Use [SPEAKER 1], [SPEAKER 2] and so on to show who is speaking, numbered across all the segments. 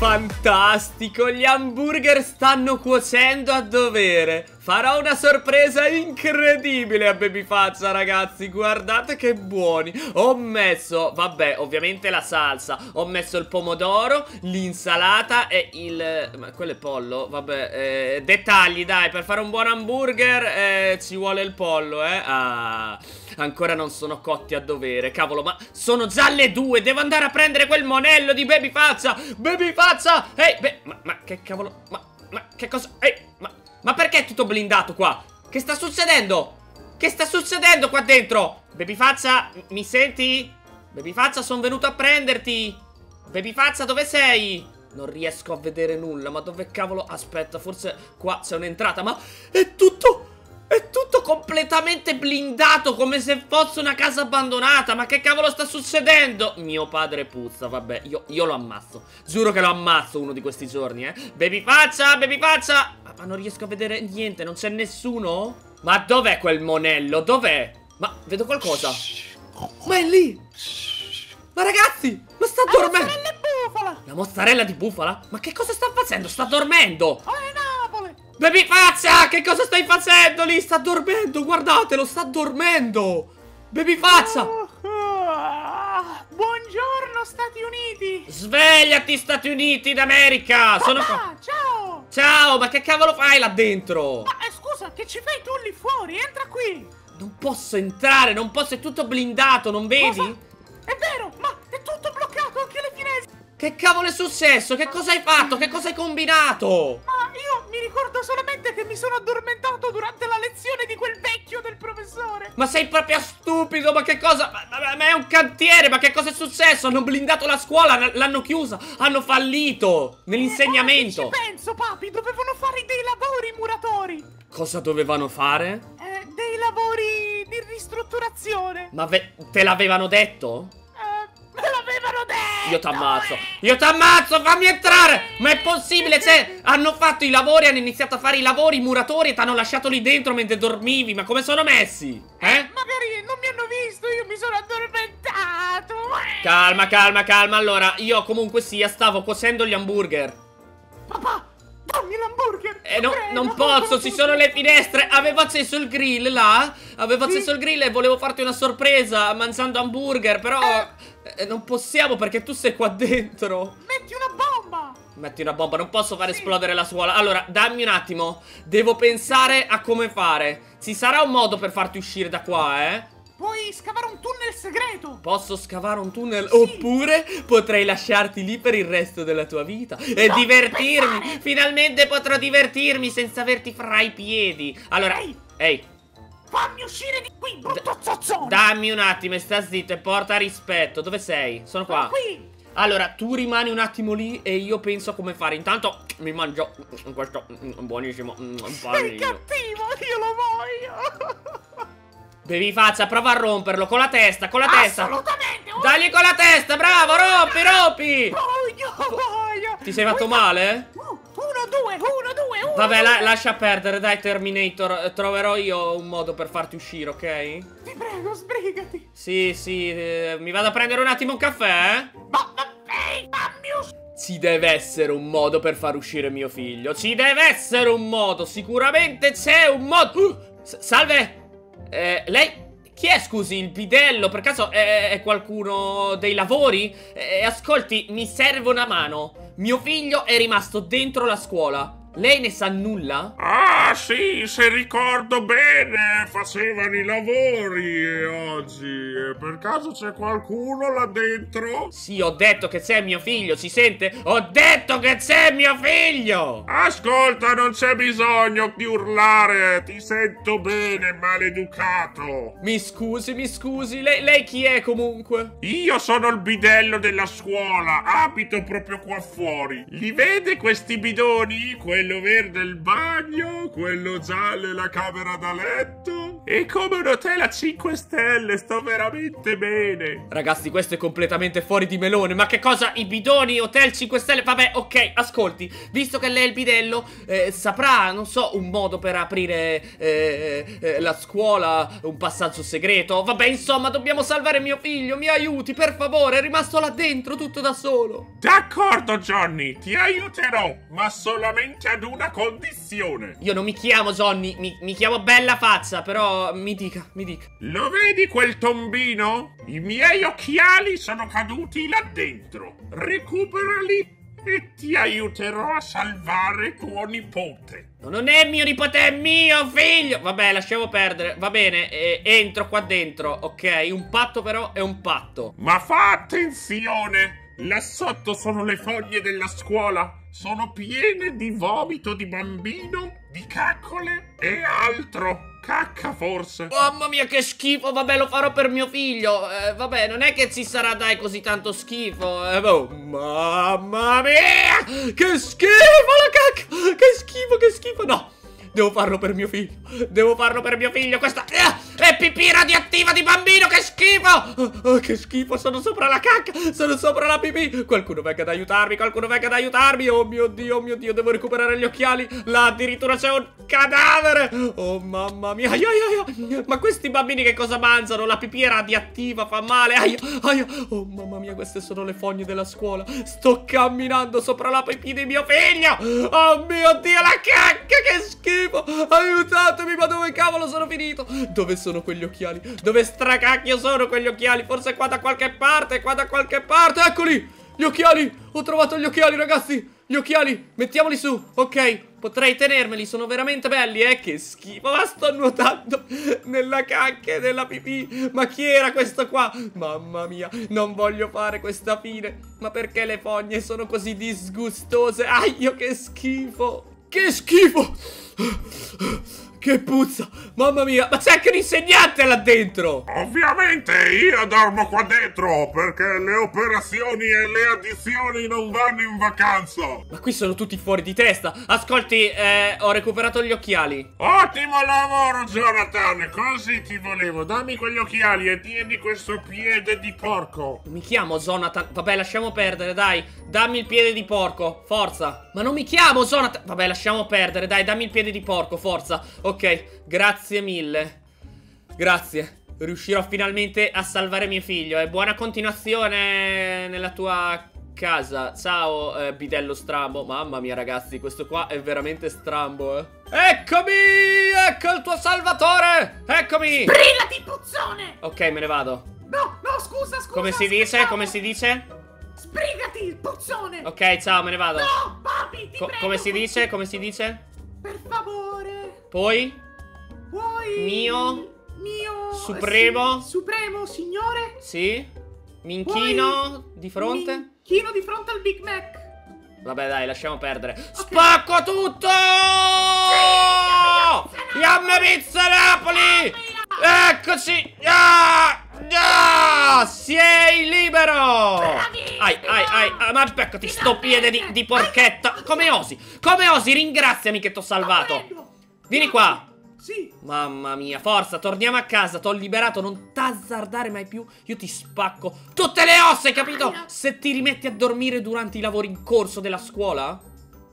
[SPEAKER 1] Fantastico, gli hamburger stanno cuocendo a dovere. Farò una sorpresa incredibile a Babyfaccia ragazzi Guardate che buoni. Ho messo, vabbè, ovviamente la salsa Ho messo il pomodoro, l'insalata e il... Ma quello è pollo? Vabbè, eh, dettagli dai Per fare un buon hamburger eh, ci vuole il pollo, eh. Ah... Ancora non sono cotti a dovere. Cavolo ma sono già le due. Devo andare a prendere quel monello di Babyfaccia Babyfaccia Ehi hey, ma, ma, che cavolo Ma, ma che cosa Ehi ma, ma perché è tutto blindato qua? Che sta succedendo? Che sta succedendo qua dentro? Babyfaccia mi senti? Babyfaccia sono venuto a prenderti. Babyfaccia dove sei? Non riesco a vedere nulla, ma dove cavolo... Aspetta, forse qua c'è un'entrata, ma è tutto è tutto completamente blindato come se fosse una casa abbandonata Ma che cavolo sta succedendo? Mio padre puzza, vabbè, io, io lo ammazzo Giuro che lo ammazzo uno di questi giorni, eh Baby faccia, baby faccia ma, ma non riesco a vedere niente, non c'è nessuno? Ma dov'è quel monello? Dov'è? Ma vedo qualcosa Ma è lì Ma ragazzi, ma sta dormendo La mozzarella di bufala La mozzarella di bufala? Ma che cosa sta facendo? Sta dormendo
[SPEAKER 2] Napoli
[SPEAKER 1] Baby faccia! Che cosa stai facendo lì? Sta dormendo, guardatelo, sta dormendo! Baby faccia! Oh,
[SPEAKER 2] oh, buongiorno Stati Uniti!
[SPEAKER 1] Svegliati Stati Uniti d'America! Sono
[SPEAKER 2] qua! Ciao!
[SPEAKER 1] Ciao, ma che cavolo fai là dentro?
[SPEAKER 2] Ma eh, scusa, che ci fai tu lì fuori? Entra qui!
[SPEAKER 1] Non posso entrare, non posso, è tutto blindato, non vedi? Cosa?
[SPEAKER 2] È vero, ma è tutto bloccato, anche le finestre!
[SPEAKER 1] Che cavolo è successo? Che cosa hai fatto? Che cosa hai combinato?
[SPEAKER 2] Ma mi ricordo solamente che mi sono addormentato durante la lezione di quel vecchio del professore.
[SPEAKER 1] Ma sei proprio stupido, ma che cosa? Ma, ma, ma è un cantiere, ma che cosa è successo? Hanno blindato la scuola, l'hanno chiusa, hanno fallito nell'insegnamento.
[SPEAKER 2] Eh, ci penso, papi, dovevano fare dei lavori i muratori.
[SPEAKER 1] Cosa dovevano fare?
[SPEAKER 2] Eh, dei lavori di ristrutturazione.
[SPEAKER 1] Ma te l'avevano detto?
[SPEAKER 2] Me l'avevano detto!
[SPEAKER 1] Io t'ammazzo! Io t'ammazzo! Fammi entrare! Ma è possibile? Cioè, hanno fatto i lavori, hanno iniziato a fare i lavori, i muratori e ti hanno lasciato lì dentro mentre dormivi. Ma come sono messi? Eh?
[SPEAKER 2] Magari non mi hanno visto, io mi sono addormentato!
[SPEAKER 1] Calma, calma, calma. Allora, io comunque sia, stavo cuocendo gli hamburger.
[SPEAKER 2] Papà!
[SPEAKER 1] Eh, no, non posso, ci sono le finestre. Avevo acceso il grill là. Avevo sì. acceso il grill e volevo farti una sorpresa mangiando hamburger, però eh. Eh, non possiamo perché tu sei qua dentro.
[SPEAKER 2] Metti una bomba!
[SPEAKER 1] Metti una bomba, non posso far sì. esplodere la scuola. Allora, dammi un attimo. Devo pensare a come fare. Ci sarà un modo per farti uscire da qua, eh?
[SPEAKER 2] Puoi scavare un tunnel segreto!
[SPEAKER 1] Posso scavare un tunnel? Sì. Oppure potrei lasciarti lì per il resto della tua vita e no, divertirmi! Pensare. Finalmente potrò divertirmi senza averti fra i piedi! Allora, ehi! ehi.
[SPEAKER 2] Fammi uscire di qui, brutto zozzone!
[SPEAKER 1] Dammi un attimo e sta zitto e porta rispetto. Dove sei? Sono qua.
[SPEAKER 2] Sono qui!
[SPEAKER 1] Allora, tu rimani un attimo lì e io penso a come fare. Intanto mi mangio questo buonissimo panino.
[SPEAKER 2] Sei cattivo, io lo voglio!
[SPEAKER 1] Bevi faccia, prova a romperlo con la testa, con la
[SPEAKER 2] testa. Assolutamente.
[SPEAKER 1] Dagli con la testa, bravo, rompi, rompi.
[SPEAKER 2] Voglio.
[SPEAKER 1] Ti sei fatto male?
[SPEAKER 2] Uno, due, uno, due, uno.
[SPEAKER 1] Vabbè, la lascia perdere, dai Terminator. Troverò io un modo per farti uscire, ok?
[SPEAKER 2] Ti prego, sbrigati.
[SPEAKER 1] Sì, sì, eh, mi vado a prendere un attimo un caffè, eh?
[SPEAKER 2] Ma, ma, ehi, fammi uscire.
[SPEAKER 1] Ci deve essere un modo per far uscire mio figlio. Ci deve essere un modo. Sicuramente c'è un modo. Uh, salve. Eh, lei... Chi è, scusi, il bidello? Per caso è, è qualcuno dei lavori? Eh, ascolti, mi serve una mano. Mio figlio è rimasto dentro la scuola. Lei ne sa nulla?
[SPEAKER 3] Ah, sì, se ricordo bene, facevano i lavori oggi. Per caso c'è qualcuno là dentro?
[SPEAKER 1] Sì, ho detto che c'è mio figlio, si sente? Ho detto che c'è mio figlio!
[SPEAKER 3] Ascolta, non c'è bisogno di urlare, ti sento bene, maleducato.
[SPEAKER 1] Mi scusi, mi scusi, lei, lei chi è comunque?
[SPEAKER 3] Io sono il bidello della scuola, abito proprio qua fuori. Li vede questi bidoni? Quelli quello verde il bagno, quello giallo è la camera da letto. E come un hotel a 5 stelle, sto veramente bene.
[SPEAKER 1] Ragazzi, questo è completamente fuori di melone. Ma che cosa? I bidoni, hotel 5 stelle? Vabbè, ok, ascolti. Visto che lei è il bidello, eh, saprà, non so, un modo per aprire eh, eh, la scuola, un passaggio segreto. Vabbè, insomma, dobbiamo salvare mio figlio. Mi aiuti, per favore. È rimasto là dentro tutto da solo.
[SPEAKER 3] D'accordo, Johnny, ti aiuterò, ma solamente ad una condizione.
[SPEAKER 1] Io non mi chiamo Johnny, mi, mi chiamo Bella Faccia, però mi dica, mi dica.
[SPEAKER 3] Lo vedi quel tombino? I miei occhiali sono caduti là dentro. Recuperali e ti aiuterò a salvare tuo nipote.
[SPEAKER 1] Non è mio nipote, è mio figlio! Vabbè, lasciamo perdere. Va bene, eh, entro qua dentro, ok? Un patto però è un patto.
[SPEAKER 3] Ma fa attenzione! Là sotto sono le foglie della scuola. Sono piene di vomito di bambino, di caccole e altro. Cacca forse.
[SPEAKER 1] Mamma mia, che schifo! Vabbè, lo farò per mio figlio. Eh, vabbè, non è che ci sarà, dai, così tanto schifo. Eh, oh, mamma mia! Che schifo la cacca! Che schifo, che schifo! No! Devo farlo per mio figlio. Devo farlo per mio figlio. Questa eh, è pipì radioattiva di bambino. Che schifo. Oh, oh, che schifo. Sono sopra la cacca. Sono sopra la pipì. Qualcuno venga ad aiutarmi. Qualcuno venga ad aiutarmi. Oh mio Dio, oh mio Dio. Devo recuperare gli occhiali. Là addirittura c'è un cadavere. Oh mamma mia. Aia, aia, aia. Ma questi bambini che cosa mangiano? La pipì è radioattiva. Fa male. Aia, aia. Oh mamma mia. Queste sono le fogne della scuola. Sto camminando sopra la pipì di mio figlio. Oh mio Dio, la cacca. Che schifo Aiutatemi ma dove cavolo sono finito Dove sono quegli occhiali Dove stracacchio sono quegli occhiali Forse qua da qualche parte Qua da qualche parte Eccoli Gli occhiali Ho trovato gli occhiali ragazzi Gli occhiali Mettiamoli su Ok Potrei tenermeli, sono veramente belli, eh? Che schifo, ma sto nuotando nella cacca e nella pipì. Ma chi era questo qua? Mamma mia, non voglio fare questa fine. Ma perché le fogne sono così disgustose? Aio, che schifo. Che schifo! Che puzza! Mamma mia! Ma c'è anche un insegnante là dentro!
[SPEAKER 3] Ovviamente io dormo qua dentro perché le operazioni e le addizioni non vanno in vacanza!
[SPEAKER 1] Ma qui sono tutti fuori di testa! Ascolti, eh, ho recuperato gli occhiali!
[SPEAKER 3] Ottimo lavoro, Jonathan! Così ti volevo! Dammi quegli occhiali e tieni questo piede di porco!
[SPEAKER 1] Mi chiamo Jonathan! Vabbè, lasciamo perdere, dai! Dammi il piede di porco! Forza! Ma non mi chiamo Jonathan! Vabbè, lasciamo perdere, dai, dammi il piede di porco, forza! Ok, grazie mille. Grazie. Riuscirò finalmente a salvare mio figlio. E buona continuazione nella tua casa. Ciao, eh, bidello strambo. Mamma mia, ragazzi, questo qua è veramente strambo, eh. Eccomi! Ecco il tuo salvatore! Eccomi!
[SPEAKER 2] Sbrigati, puzzone!
[SPEAKER 1] Ok, me ne vado.
[SPEAKER 2] No, no, scusa, scusa.
[SPEAKER 1] Come si dice? Come si dice?
[SPEAKER 2] Sbrigati, puzzone!
[SPEAKER 1] Ok, ciao, me ne vado.
[SPEAKER 2] No, papi, ti
[SPEAKER 1] Co
[SPEAKER 2] prego,
[SPEAKER 1] come si dice? Come si dice?
[SPEAKER 2] Per favore.
[SPEAKER 1] Poi?
[SPEAKER 2] Vuoi...
[SPEAKER 1] Mio?
[SPEAKER 2] Mio...
[SPEAKER 1] Supremo?
[SPEAKER 2] sì, supremo, signore?
[SPEAKER 1] Sì? Minchino?
[SPEAKER 2] Vuoi-
[SPEAKER 1] Di fronte?
[SPEAKER 2] Minchino di fronte al Big Mac.
[SPEAKER 1] Vabbè dai, lasciamo perdere Spacco tutto! Yam Pizza Napoli! Eccoci! Ah! Ah! Sei libero!
[SPEAKER 2] Bravissimo!
[SPEAKER 1] Ai, ai, ai, ah, ma beccati sto piede di, di porchetta Come osi? Come osi? Ringraziami che t'ho salvato. Vieni qua
[SPEAKER 2] Sì.
[SPEAKER 1] Mamma mia, forza, torniamo a casa, t'ho liberato, non t'azzardare mai più, io ti spacco tutte le ossa, hai capito?
[SPEAKER 2] Aia.
[SPEAKER 1] Se ti rimetti a dormire durante i lavori in corso della scuola?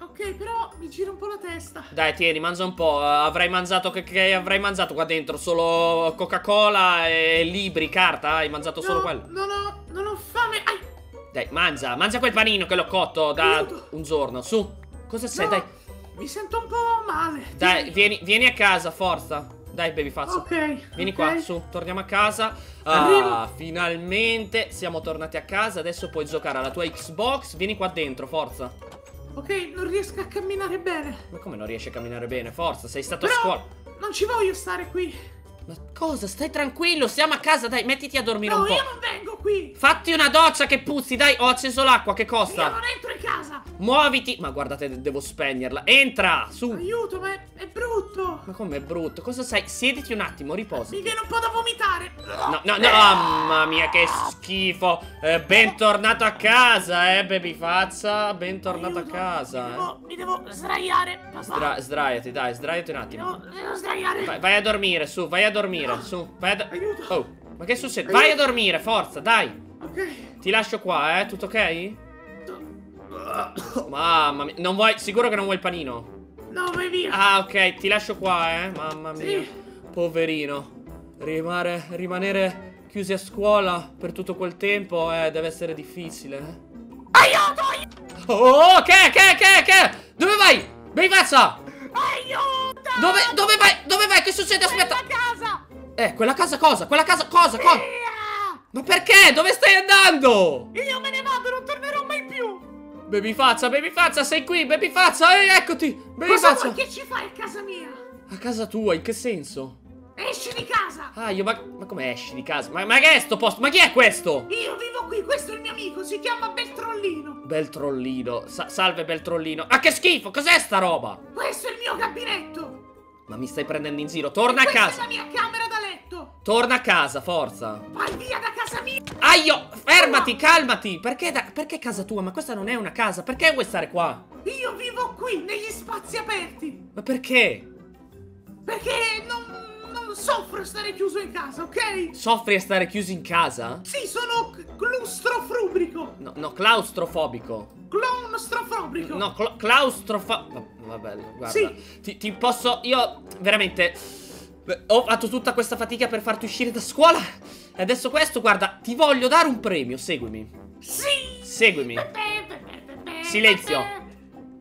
[SPEAKER 2] Ok, però mi gira un po' la testa.
[SPEAKER 1] Dai, tieni, mangia un po', avrai mangiato, che, che avrai mangiato qua dentro? Solo Coca-Cola e libri, carta, hai mangiato solo
[SPEAKER 2] no,
[SPEAKER 1] quello?
[SPEAKER 2] Non ho... non ho fame. Ai,
[SPEAKER 1] Dai, mangia, mangia quel panino che l'ho cotto da
[SPEAKER 2] Aiuto.
[SPEAKER 1] un giorno, su, cosa sei,
[SPEAKER 2] no,
[SPEAKER 1] dai,
[SPEAKER 2] Mi sento un po' male.
[SPEAKER 1] dai, vieni, vieni a casa, forza, dai, baby faccia.
[SPEAKER 2] Ok.
[SPEAKER 1] Vieni
[SPEAKER 2] ok.
[SPEAKER 1] qua, su, torniamo a casa. Ah, finalmente siamo tornati a casa. Adesso puoi giocare alla tua Xbox. Vieni qua dentro, forza.
[SPEAKER 2] Ok, non riesco a camminare bene.
[SPEAKER 1] Ma come non riesci a camminare bene? Forza, sei stato a
[SPEAKER 2] Però
[SPEAKER 1] scuola.
[SPEAKER 2] non ci voglio stare qui.
[SPEAKER 1] Ma cosa? Stai tranquillo, siamo a casa, dai, mettiti a dormire
[SPEAKER 2] No,
[SPEAKER 1] un po'.
[SPEAKER 2] io non vengo qui.
[SPEAKER 1] Fatti una doccia che puzzi, dai, ho acceso l'acqua, che
[SPEAKER 2] Io
[SPEAKER 1] costa?
[SPEAKER 2] non entro.
[SPEAKER 1] Muoviti. Ma guardate, de- devo spegnerla. Entra, su.
[SPEAKER 2] Aiuto, ma è, è brutto.
[SPEAKER 1] Ma com'è brutto? Cosa sai? Siediti un attimo, riposa.
[SPEAKER 2] Mi viene un po' da vomitare.
[SPEAKER 1] No, no, no, mamma mia, che schifo. Eh, bentornato a casa, eh, babyfazza. Bentornato a
[SPEAKER 2] Aiuto,
[SPEAKER 1] casa.
[SPEAKER 2] Mi
[SPEAKER 1] eh.
[SPEAKER 2] devo, mi devo sdraiare.
[SPEAKER 1] Sdra- sdraiati, dai, sdraiati un attimo.
[SPEAKER 2] devo, devo sdraiare.
[SPEAKER 1] Vai, vai a dormire, su, vai a dormire, su. Vai a do-
[SPEAKER 2] Aiuto.
[SPEAKER 1] Oh, ma che succede? Vai a dormire, forza, dai.
[SPEAKER 2] Ok.
[SPEAKER 1] Ti lascio qua, eh, tutto ok? Mamma mia, non vuoi, sicuro che non vuoi il panino?
[SPEAKER 2] No, vai via.
[SPEAKER 1] Ah, ok, ti lascio qua, eh, mamma mia.
[SPEAKER 2] Sì.
[SPEAKER 1] Poverino. Rimare, rimanere chiusi a scuola per tutto quel tempo, eh, deve essere difficile, eh.
[SPEAKER 2] Aiuto, aiuto.
[SPEAKER 1] Oh, che, che, che, che? Dove vai? Beivazza!
[SPEAKER 2] Aiuto.
[SPEAKER 1] Dove, dove vai? Dove vai? Che succede? Aspetta!
[SPEAKER 2] Quella casa.
[SPEAKER 1] Eh, quella casa cosa? Quella casa cosa? Cosa?
[SPEAKER 2] Via.
[SPEAKER 1] Ma perché? Dove stai andando?
[SPEAKER 2] Io me ne vado, non tornerò.
[SPEAKER 1] Babyfazza, babyfazza, sei qui, babyfazza, ehi, eccoti!
[SPEAKER 2] Cosa
[SPEAKER 1] Babyfazza!
[SPEAKER 2] vuoi che ci fai a casa mia?
[SPEAKER 1] A casa tua, in che senso?
[SPEAKER 2] Esci di casa.
[SPEAKER 1] Ah, io, ma, ma come esci di casa? Ma, ma che è sto posto? Ma chi è questo?
[SPEAKER 2] Io vivo qui, questo è il mio amico, si chiama Beltrollino.
[SPEAKER 1] Bel trollino, Sa- salve bel trollino. Ah, che schifo, cos'è sta roba?
[SPEAKER 2] Questo è il mio gabinetto.
[SPEAKER 1] Ma mi stai prendendo in giro, torna a
[SPEAKER 2] Questa è
[SPEAKER 1] casa!
[SPEAKER 2] la mia camera da.
[SPEAKER 1] Torna a casa, forza!
[SPEAKER 2] Vai via da casa mia.
[SPEAKER 1] Aio, fermati, calmati! Perché, da- perché casa tua? Ma questa non è una casa, perché vuoi stare qua?
[SPEAKER 2] Io vivo qui, negli spazi aperti.
[SPEAKER 1] Ma perché?
[SPEAKER 2] Perché non, non soffro stare chiuso in casa, ok?
[SPEAKER 1] Soffri a stare chiuso in casa?
[SPEAKER 2] Sì, sono claustrofrubrico.
[SPEAKER 1] No, no, claustrofobico.
[SPEAKER 2] Claustrofrubrico.
[SPEAKER 1] No, cl- claustrofo... va- Vabbè, guarda.
[SPEAKER 2] Sì.
[SPEAKER 1] Ti, ti posso... Io, veramente... Ho fatto tutta questa fatica per farti uscire da scuola. E adesso questo, guarda, ti voglio dare un premio. Seguimi.
[SPEAKER 2] Sì.
[SPEAKER 1] Seguimi. Silenzio.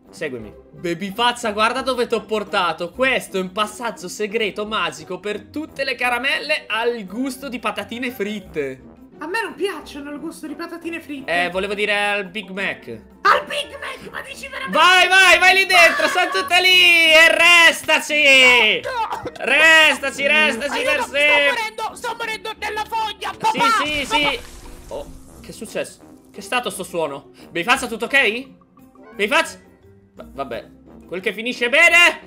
[SPEAKER 1] Seguimi. Babyfazza, guarda dove ti ho portato. Questo è un passaggio segreto magico per tutte le caramelle al gusto di patatine fritte.
[SPEAKER 2] A me non piacciono il gusto di patatine fritte.
[SPEAKER 1] Eh, volevo dire al Big Mac.
[SPEAKER 2] Al Big Mac, ma dici veramente?
[SPEAKER 1] Vai, vai, vai lì dentro, sta tutta lì e restaci! Restaci, restaci per
[SPEAKER 2] Aiuto, sto
[SPEAKER 1] sempre!
[SPEAKER 2] morendo, sto morendo nella foglia, papà!
[SPEAKER 1] Sì, sì, sì! Oh, che è successo? Che è stato sto suono? Beifazza, tutto ok? Beifazza? Va- Vabbè, quel che finisce bene,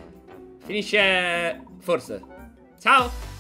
[SPEAKER 1] finisce... forse. Ciao!